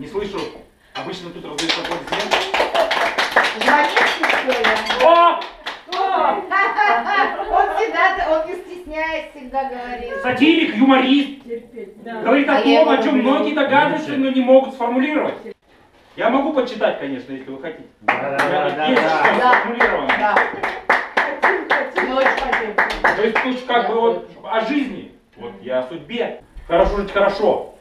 Не слышу. Обычно тут раздается что ли? О! Он всегда, он не стесняясь, всегда говорит. Сатирик, юморист. Говорит о А том, о чем многие догадываются, но не могут сформулировать. Я могу почитать, конечно, если вы хотите. У меня тут есть что Да. сформулировано. Да. То есть тут как бы вот о жизни, вот я о судьбе. Хорошо жить хорошо,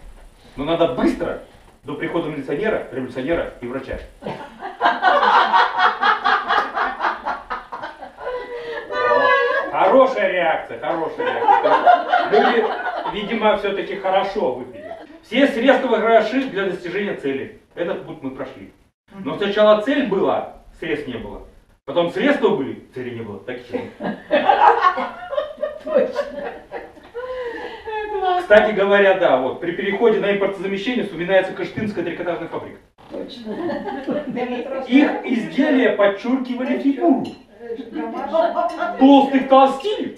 но надо быстро до прихода милиционера, революционера и врача. Хорошая реакция, хорошая реакция. Люди, видимо, все-таки хорошо выпили. Все средства хороши для достижения цели. Этот путь мы прошли. Но сначала цель была, средств не было. Потом средства были, цели не было. Так и чего? Кстати говоря, да, вот при переходе на импортозамещение вспоминается Кыштымская трикотажная фабрика. Их изделия подчеркивали фигуру. Толстых толстили,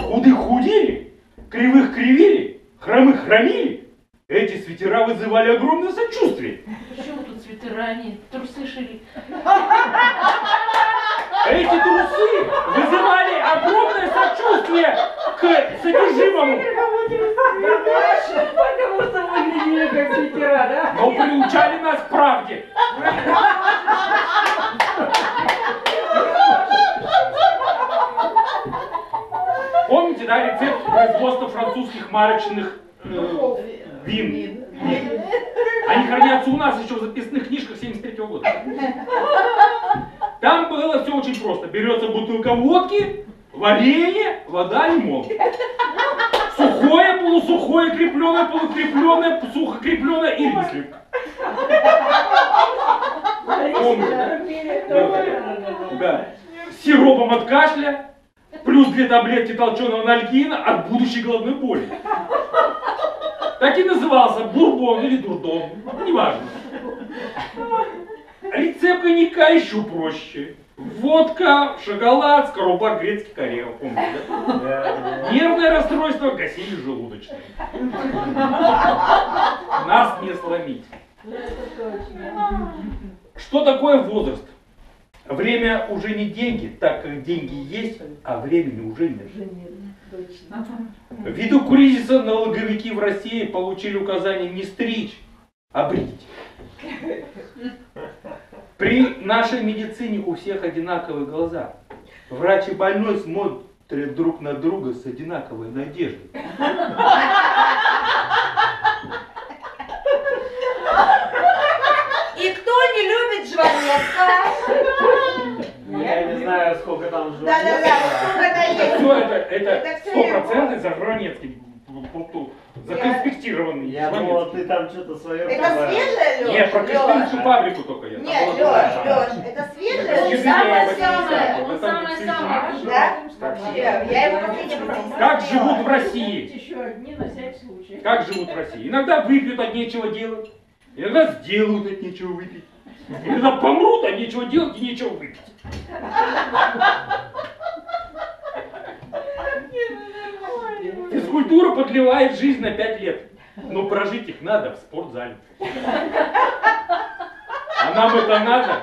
худых худели, кривых кривили, хромых хромили. Эти свитера вызывали огромное сочувствие. Почему тут свитера, они трусы шили? Эти трусы вызывали огромное сочувствие к содержимому. Потому что выглядели как свитера, да? Но приучали нас к правде. Помните, да, рецепт производства французских марочных э, вин? Они хранятся у нас еще в записных книжках 73 года. Там было все очень просто. Берется бутылка водки, варенье, вода, лимон. Сухое, полусухое, крепленое, полукрепленное, сухо крепленное и рислинг. Да? Сиропом от кашля, плюс две таблетки толченого нальгина от будущей головной боли. Так и назывался бурбон или дурдом, неважно. Рецепт коньяка еще проще. Водка, шоколад, скорлупа грецких орехов, помните, да? Нервное расстройство гасили желудочные. Нас не сломить. Что такое возраст? Время уже не деньги, так как деньги есть, а времени уже нет. Ввиду кризиса налоговики в России получили указание не стричь, а брить. При нашей медицине у всех одинаковые глаза. Врач и больной смотрят друг на друга с одинаковой надеждой. И кто не любит Жванецка? Я не знаю, сколько там живет. Да-да-да, сколько это Это есть. все, это, это Это всё стопроцентный Загранецкий, путу, законспектированный. Я думал, ты там что-то свое Это свежее, Лёш? Нет, про? Кыштымскую фабрику только я. Нет, другое. Лёш, это Это свежее? юбилей Самое 80-х, самое, это он там самое свежее. самое. Да? Так что- Я, его последний Как живут в России? Еще одни на всякий случай. Как живут в России? Иногда выпьют от нечего делать, иногда сделают от нечего выпить. Иногда помрут, от нечего делать и нечего выпить. Физкультура подливает жизнь на 5 лет. Но прожить их надо в спортзале. А нам это надо?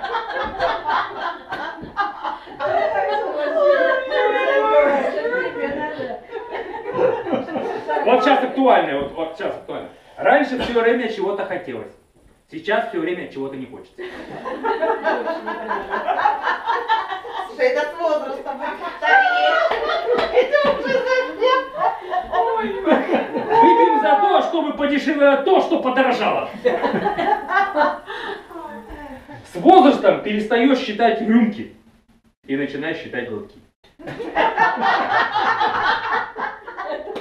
Вот сейчас актуально, вот, вот сейчас актуально. Раньше все время чего-то хотелось. Сейчас все время чего-то не хочется. Слушай, это с возрастом. Стареешь. Это уже совсем. Выпьем за то, подешевело то, что подорожало. С возрастом перестаешь считать рюмки и начинаешь считать глотки.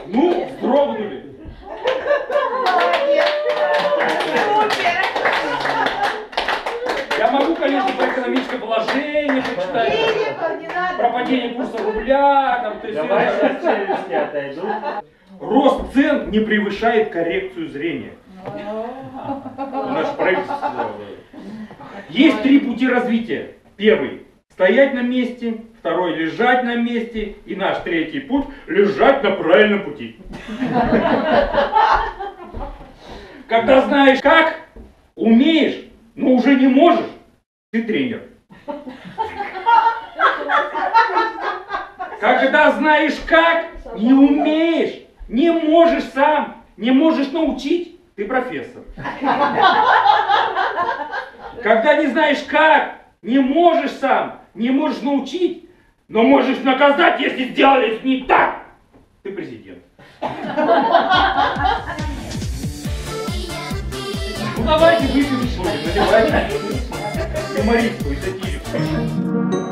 Ну, вздрогнули. Я могу, конечно, про экономическое положение почитать, про падение курса рубля, там, то есть Давай сейчас челюсти отойдут. Рост цен не превышает коррекцию зрения. Наше правительство. Есть три пути развития. Первый – стоять на месте. Второй – лежать на месте. И наш третий путь – лежать на правильном пути. Когда знаешь как, Умеешь, но уже не можешь, ты тренер. Когда знаешь как, не умеешь, не можешь сам, не можешь научить, ты профессор. Когда не знаешь как, не можешь сам, не можешь научить, но можешь наказать, если сделали не так, ты президент. Ну давайте выпьем что ли, наливайте. Юмористку и сатирику.